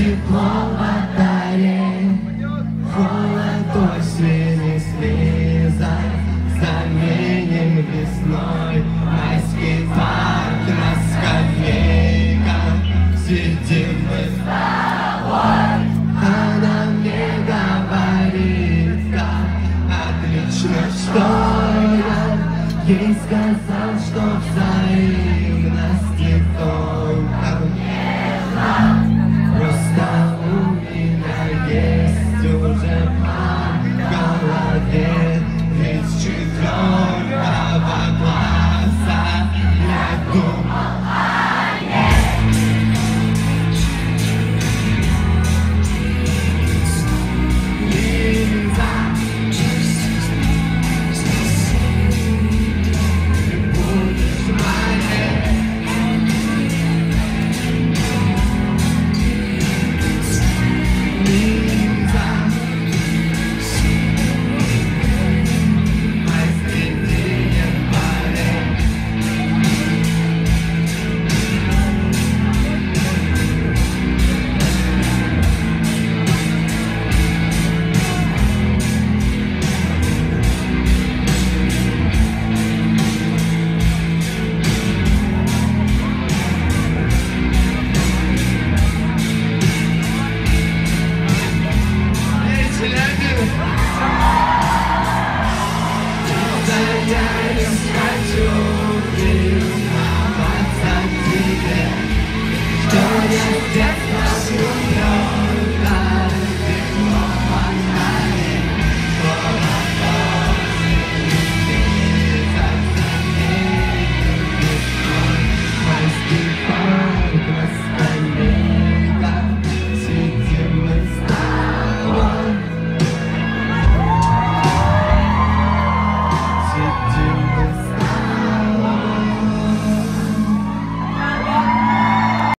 тепло в батареи, холод осени слезай, заменим весной майский парк на скамейках, сидим мы с тобой. Она мне говорит, как отлично, что я ей сказал, что в God. It's not.